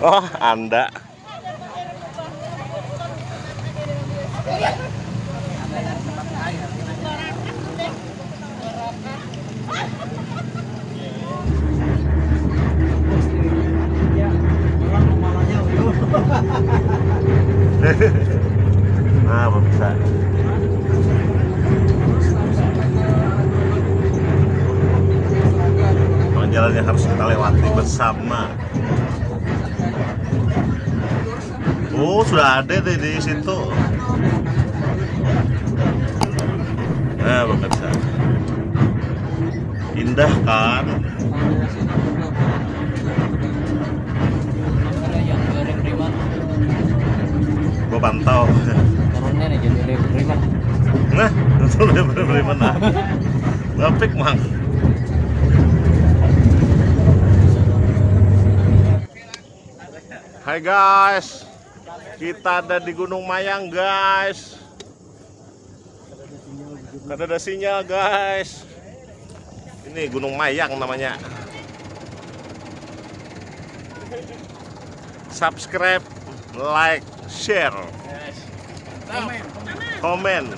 Oh, Anda. nah, pemirsa. Jalan yang harus kita lewati bersama. Oh, sudah ada deh di situ. Nah, pemirsa. Indah kan? Gua pantau. turunnya nih jadi primat Nah, itu udah bener-bener mana? Ngapik mang. Hai guys, kita ada di Gunung Mayang guys. Ada ada sinyal guys. Ini Gunung Mayang namanya. Subscribe, like, share, komen.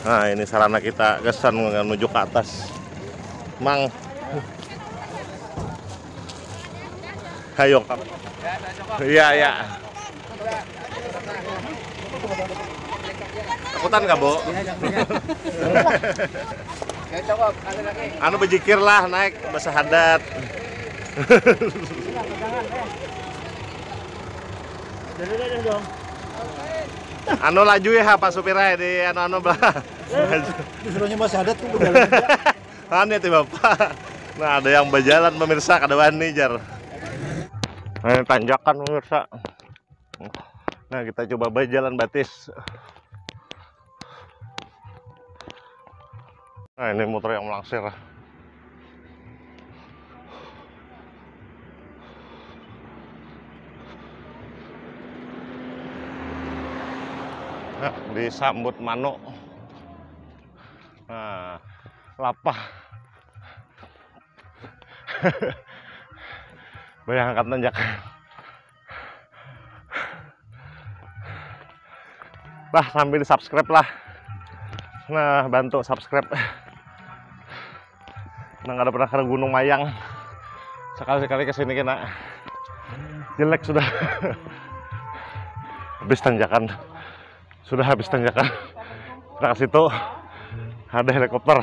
Nah ini sarana kita kesan menuju ke atas. Mang. Ayo kap. Iya iya. Takutan nggak bu? anu bejikir lah naik bahasa hadat. anu laju ya Pak supirnya di anu anu belah. Disuruhnya masih ada tuh. Aneh tuh bapak. Nah ada yang berjalan pemirsa kada wani jar. Nah, tanjakan pemirsa. Nah kita coba berjalan batis. Nah ini motor yang melangsir. Nah, disambut manuk. Nah, lapah. Bayangkan tanjakan. Lah, sambil subscribe lah. Nah, bantu subscribe. Nah, nggak ada pernah ke Gunung Mayang. Sekali-sekali ke sini kena jelek sudah. habis tanjakan. Sudah habis tanjakan. Nah, ke situ ada helikopter.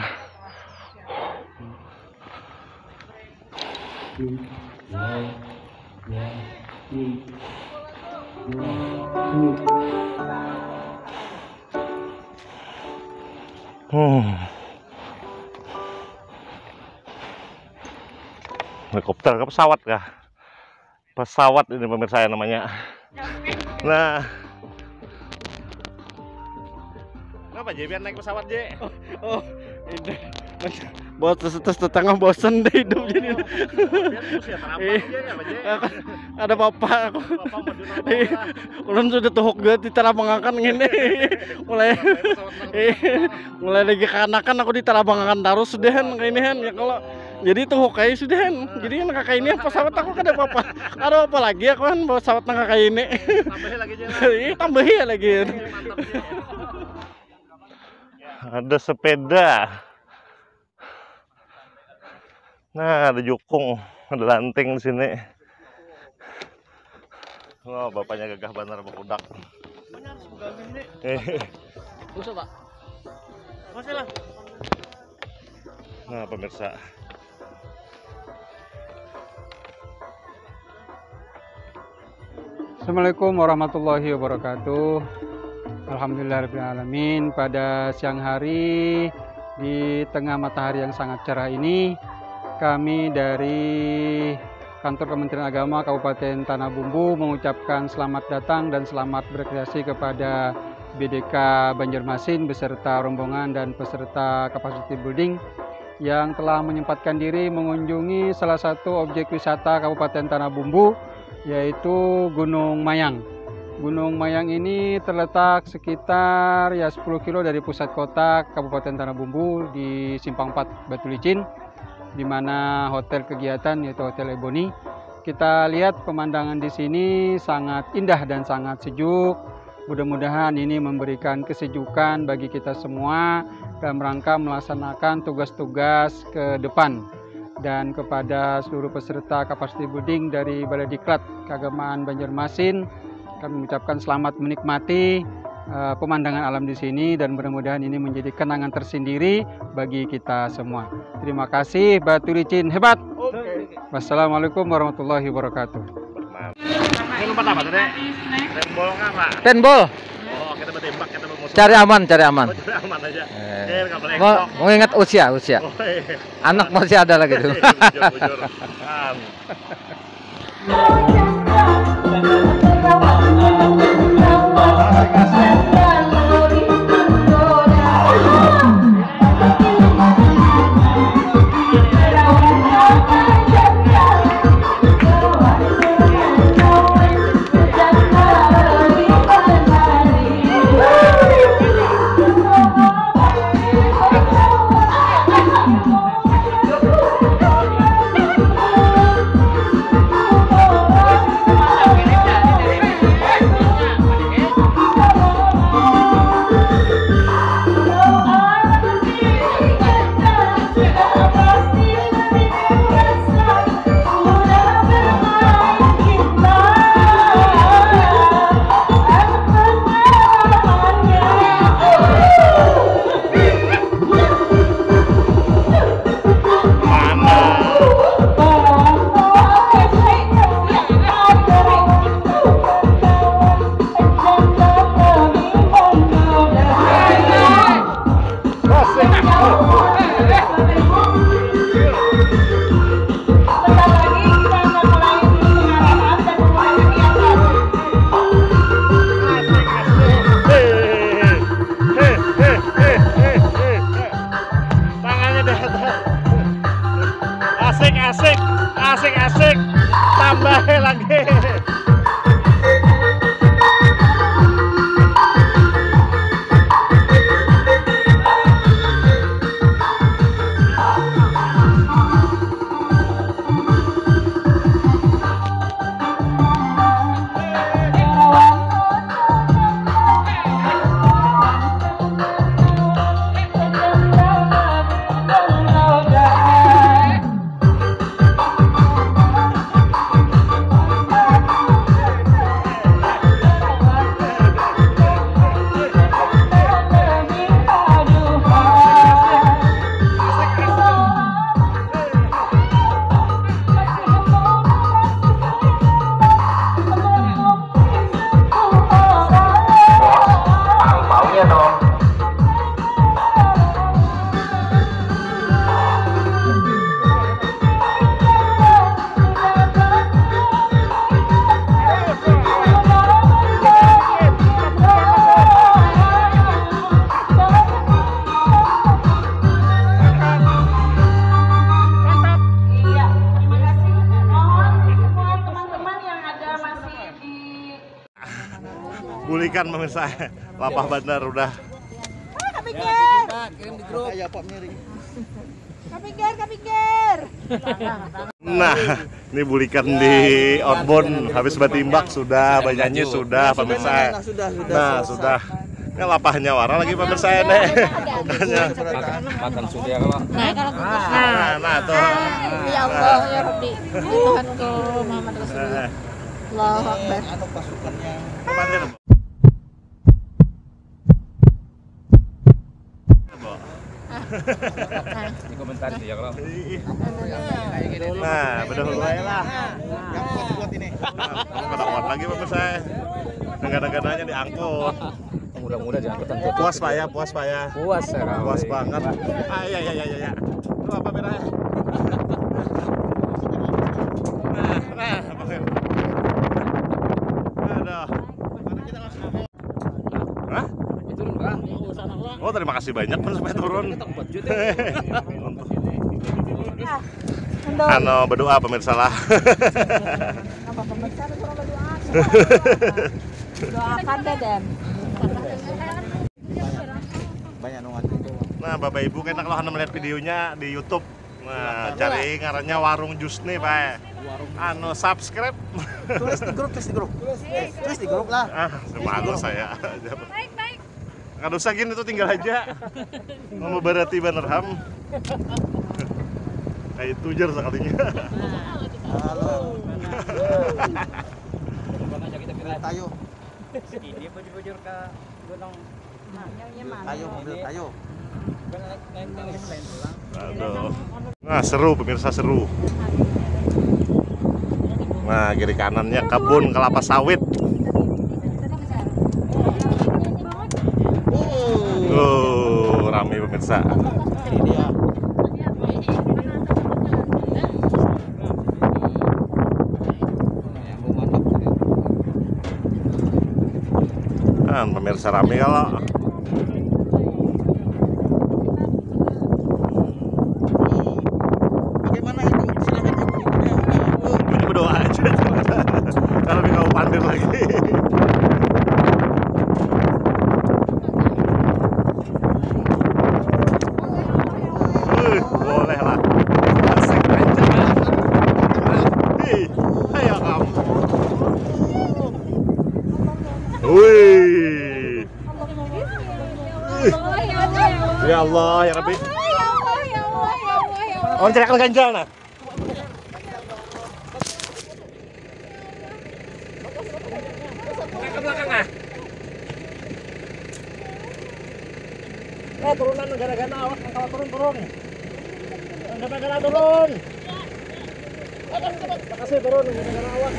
Hmm. Helikopter ke pesawat kah? Pesawat ini pemirsa ya namanya. Nah. Kenapa J? Biar naik pesawat J? Oh, ini buat terus tetangga bosen deh hidup jadi. Usia terapan Iya. Ya? Ada bapak aku. Iya. Ulun sudah tuhuk gue di Talabangakan gini. mulai mulai lagi kanakan aku di Talabangakan terus sudah kayak ini kan ya kalau jadi tuh kayak sudah jadi kan kakak ini pesawat aku kan ada apa ada apa lagi aku kan bawa pesawat nang kakak ini Tambahin lagi tambahin lagi. Ada sepeda. Nah, ada jukung, ada lanting di sini. Oh, bapaknya gagah. Eh, Usah pak masih lah Nah, pemirsa. Assalamualaikum warahmatullahi wabarakatuh. Alhamdulillahirrahmanirrahim. Pada siang hari di tengah matahari yang sangat cerah ini, kami dari Kantor Kementerian Agama Kabupaten Tanah Bumbu mengucapkan selamat datang dan selamat berkreasi kepada BDK Banjarmasin beserta rombongan dan peserta capacity building yang telah menyempatkan diri mengunjungi salah satu objek wisata Kabupaten Tanah Bumbu yaitu Gunung Mayang. Gunung Mayang ini terletak sekitar ya 10 kilo dari pusat kota Kabupaten Tanah Bumbu di Simpang 4 Batu Licin di mana hotel kegiatan yaitu Hotel Ebony. Kita lihat pemandangan di sini sangat indah dan sangat sejuk. Mudah-mudahan ini memberikan kesejukan bagi kita semua dalam rangka melaksanakan tugas-tugas ke depan dan kepada seluruh peserta capacity building dari Balai Diklat Keagamaan Banjarmasin kami mengucapkan selamat menikmati uh, pemandangan alam di sini dan mudah-mudahan ini menjadi kenangan tersendiri bagi kita semua. Terima kasih Batu Licin hebat. Wassalamualaikum warahmatullahi wabarakatuh. Ini lompat apa tadi? Rembol apa? Tenbol, Oh, kita bertembak, kita bermusuh. cari aman, cari aman. Oh, cari aman aja. Eh. Nggak boleh Mau, mau ingat usia, usia. Oh, iya. Anak masih ada lagi tuh. Bujur, bujur. Bulikan pemirsa. Lapah bandar udah. Kapikir. Kapikir, kapikir. Nah, ini bulikan di outbound habis batimbak sudah, banyaknya sudah pemirsa. Nah, sudah. Ini lapahnya warna lagi pemirsa nih. Makanya. Makan sudah kalau Nah, kalau Nah, nah tuh. Ya Allah, ya Rabbi. Tuhanku Muhammad Rasulullah. Allahu Akbar. Kemarin. Ini komentar sih ya kalau. Nah, bedah mulai lah. Yang kuat ini. Pada kuat lagi pemirsa. Negara-negaranya diangkut. Mudah-mudah diangkut tentu. Puas pak ya, puas pak ya. Puas ya. Puas banget. Ah iya iya iya iya. Lu apa bedanya? Nah, nah, apa sih? Aduh. Hah? Itu kan. Oh terima kasih banyak pun sampai turun. Ano berdoa pemirsa lah. Apa pemirsa itu orang berdoa? Doakan Deden. Nah, Bapak Ibu kan kalau hendak melihat videonya di YouTube. Nah, cari ngarannya Warung Jus nih, Pak. Anu subscribe. tulis di grup tulis di grup tulis di grup lah ah, malu saya. Nggak usah gini tuh tinggal aja. Mau berarti bener ham. Kayak tujar sekalinya. halo tayo tayo mobil tayo Aduh. Nah, seru pemirsa seru. Nah, kiri kanannya kebun kelapa sawit. Rame pemirsa. pemirsa rame kalau bagaimana ini silakan ibu Ini berdoa aja. Kalau kau pandir lagi. Wih, boleh lah. Asik aja. Hei, ayo kamu. Wih. Ya Allah, ya Rabbi. Oh, teriakan ganjal nah. Eh, turunan negara-negara awak kalau turun turun. Negara-negara turun. Makasih turun negara-negara awak.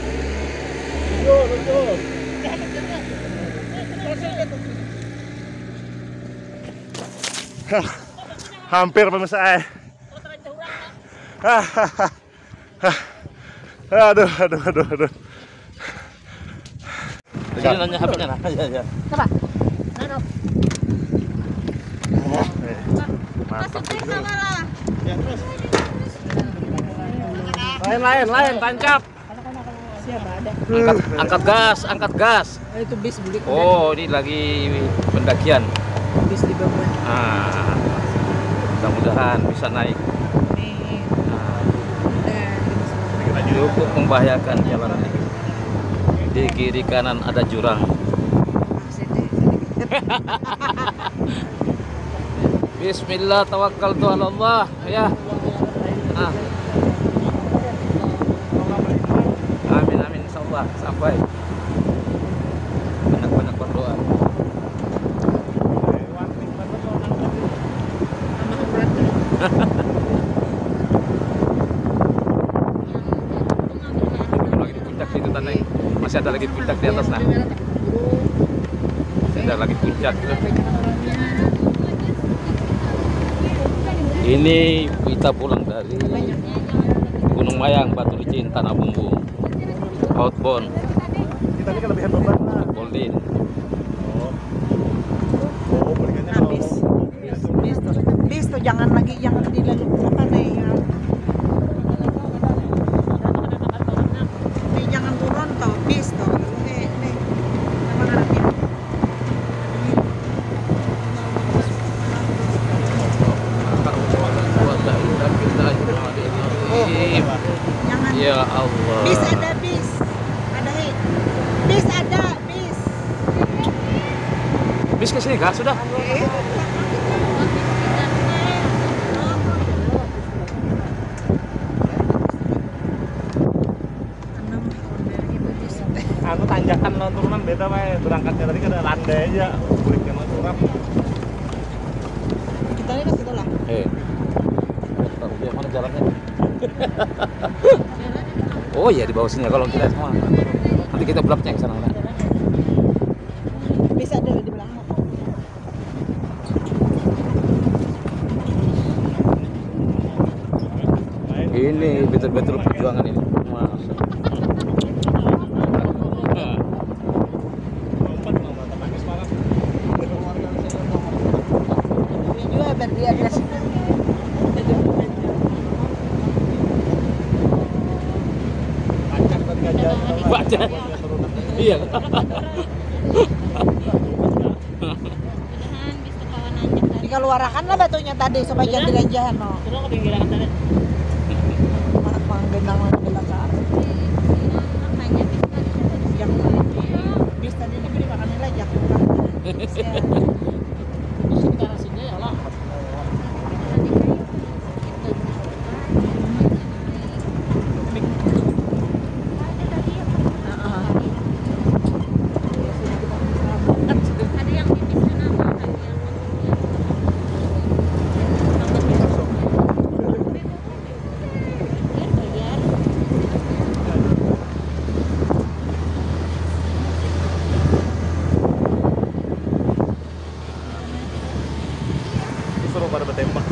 Yo, yo. Hah, Hampir pemirsa eh. Hahaha. Aduh, aduh, aduh, aduh. Jadi nanya HP-nya nah. Ya, ya. Mantap. Lain lain lain tancap. Angkat, angkat gas, angkat gas. Itu bis beli Oh, ini lagi pendakian. bis di bawah. Ah, mudah-mudahan bisa naik. Nah, cukup membahayakan jalan ini. Di kiri kanan ada jurang. Bismillah tawakal tu ala Allah ya. Ah. Amin amin insyaallah sampai. Banyak-banyak berdoa. Belum lagi di puncak itu tanah masih ada lagi puncak di atas nah. Ada lagi puncak. Ini kita pulang dari Gunung Mayang, Batu Licin, Tanah Bumbu, outbound, Kita ini kelebihan beban lah. Goldin. Oh, berikannya kalau bis bis tuh jangan lagi jangan di lalu apa nih ya. Nih, jangan turun toh bis toh nih nih apa ngarannya jangan Ya Allah. bis ada bis ada hit bis ada bis Bis ke sini kah? Sudah. Aku tanjakan lo turunan beda pak berangkatnya tadi kan ada landai aja kulitnya mau turun kita ini ke situ lah Eh. Dia mana jalannya? oh iya di bawah sini ya kalau kita semua. Nanti kita belakangnya ke sana. ini betul-betul perjuangan ini. Baca iya Kalau luarakan lah batunya tadi supaya jangan jahan no. Terus aku pinggiran tadi. Manggendang manggendang ka. Yang bis. Sekitar sini ya lah. Disuruh pada bertembak.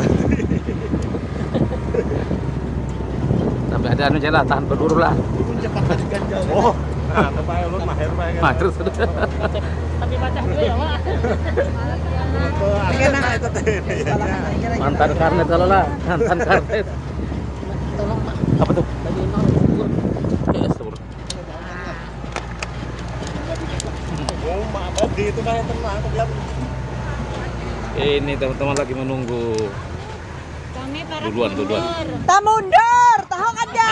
Sampai ada anu jalan tahan berduru lah. Oh, nah, mahir. Tapi ya. Mantan karnet kalau lah, mantan karnet. Tolong Pak. Apa tuh? Ini teman-teman lagi menunggu. Duluan, duluan. Tak mundur, tahu ada.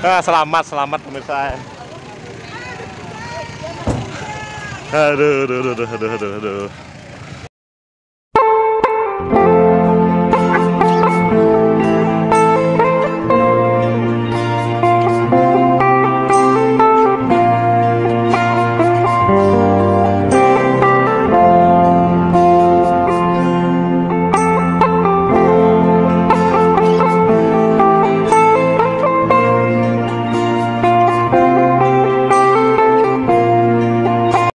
Ah, selamat, selamat pemirsa. Aduh, aduh, aduh, aduh, aduh, aduh.